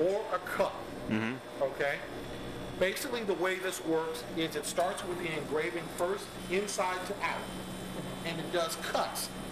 or a cup. Okay? Basically, the way this works is it starts with the engraving first, inside to out, and it does cuts